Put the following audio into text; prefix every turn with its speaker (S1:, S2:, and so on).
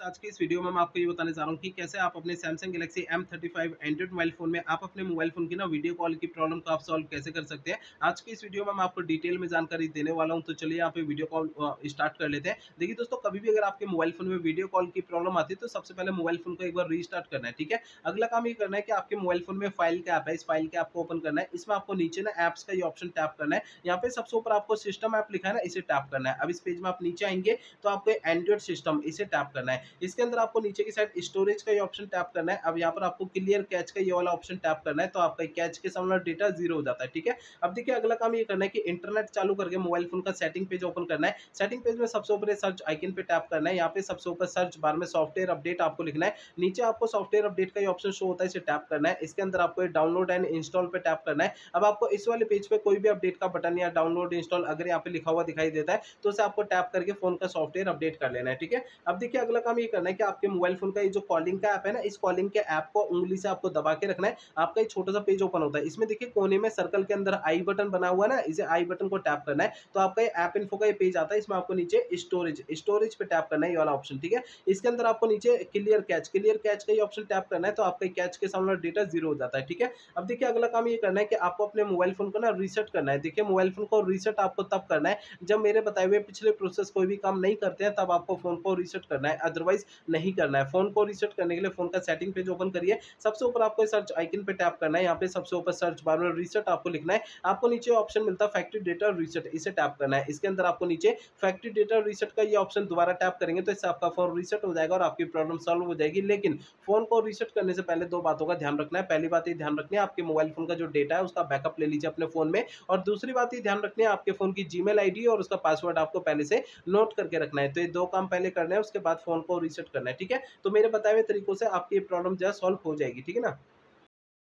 S1: आज की इस वीडियो में मैं आपको ये बताने जा रहा हूँ कि कैसे आप अपने Samsung Galaxy M35 Android mobile phone में आप अपने मोबाइल फ़ोन की ना वीडियो कॉल की प्रॉब्लम को आप सॉल्व कैसे कर सकते हैं। आज की इस वीडियो में मैं आपको डिटेल में जानकारी देने वाला हूँ तो चलिए यहाँ पे वीडियो कॉल स्टार्ट कर लेते हैं। देखिए दोस्तों, कभी भी अगर आपके मोबाइल फ़ोन में वीडियो कॉल की प्रॉब्लम आती है तो सबसे पहले मोबाइल फ़ोन को एक बार रीस्टार्ट करना है, ठीक है? अगला काम ये करना है कि आपके मोबाइल फ़ोन में फ़ाइल का ऐप है, इस फ़ाइल के ऐप को ओपन करना है। इसमें आपको नीचे ना एप्स का ये ऑप्शन टैप करना है। यहाँ पे सबसे ऊपर आपको सिस्टम ऐप लिखा है ना, इसे टैप करना है। अब इस पेज में आप नीचे आएँगे तो आपको एंड्रॉइड सिस्टम इसे टैप करना है। इसके अंदर आपको नीचे की साइड स्टोरेज का ये ऑप्शन टैप करना है। अब यहाँ पर आपको क्लियर कैच का ये वाला ऑप्शन टैप करना है तो आपका कैच के सामने डेटा ज़ीरो हो जाता है, ठीक है? अब देखिए, अगला काम ये करना है कि इंटरनेट चालू करके मोबाइल फ़ोन का सेटिंग पेज ओपन करना है। सेटिंग पेज में सबसे ऊपर सर्च आइकन पे टैप करना है। यहाँ पे सबसे ऊपर सर्च बार में सॉफ्टवेयर अपडेट आपको लिखना है। नीचे आपको सॉफ्टवेयर अपडेट का ये ऑप्शन शो होता है, इसे टैप करना है। इसके अंदर आपको डाउनलोड एंड इंस्टॉल पे टैप करना है। अब आपको इस वाले पेज पे कोई भी अपडेट का बटन या डाउनलोड इंस्टॉल अगर यहाँ पे लिखा हुआ दिखाई देता है तो उसे आपको टैप करके फ़ोन का सॉफ्टवेयर अपडेट कर लेना है, ठीक है? अब देखिए, अगला काम ये करना है कि आपके मोबाइल फ़ोन का ये जो कॉलिंग का ऐप है ना, इस कॉलिंग के ऐप को उंगली से आपको दबा के रखना है। आपका एक छोटा सा पेज ओपन होता है। इसमें देखिए कोने में सर्कल के अंदर आई बटन बना हुआ है ना, इसे आई बटन को टैप करना है। तो आपका ये ऐप इन्फो का ये पेज आता है। इसमें आपको नीचे स्टोरेज स्टोरेज पे टैप करना है ये वाला ऑप्शन ठीक है? इसके अंदर आपको नीचे क्लियर कैच क्लियर कैच का ये ऑप्शन टैप करना है तो आपका कैच के सामने डेटा ज़ीरो हो जाता है, ठीक है? अब देखिए अगला काम ये करना है कि आपको अपने मोबाइल फ़ोन को ना रीसेट करना है। देखिए मोबाइल फ़ोन को रीसेट आपको तब करना है, जब मेरे बताए हुए पिछले प्रोसेस कोई भी काम नहीं करते हैं, तब आपको फ़ोन को रीसेट करना है। अदरवाइज़ नहीं करना है। फ़ोन को रीसेट करने के लिए फ़ोन का सेटिंग पेज ओपन करिए। सबसे ऊपर आपको सर्च आइकन पे टैप करना है। यहाँ पे सबसे ऊपर सर्च बार में रीसेट आपको लिखना है। आपको नीचे ऑप्शन मिलता है फैक्ट्री डेटा रीसेट इसे टैप करना है। इसके अंदर आपको नीचे फैक्ट्री डेटा रीसेट का ये ऑप्शन दोबारा टैप करेंगे तो इससे आपका फ़ोन रीसेट हो जाएगा और आपकी प्रॉब्लम सॉल्व हो जाएगी। लेकिन फ़ोन को रीसेट करने से पहले दो बातों का ध्यान रखना है। पहली बात ये ध्यान रखनी है, आपके मोबाइल फ़ोन का जो डेटा है उसका बैकअप ले लीजिए अपने फ़ोन में। और दूसरी बात ये ध्यान रखनी है, आपके फ़ोन की जीमेल आईडी और उसका पासवर्ड आपको पहले से नोट करके रखना है। तो ये दो काम पहले करना है, उसके बाद फ़ोन को रीसेट करना है, ठीक है? तो मेरे बताए हुए तरीकों से आपकी प्रॉब्लम जो है सॉल्व हो जाएगी, ठीक है ना?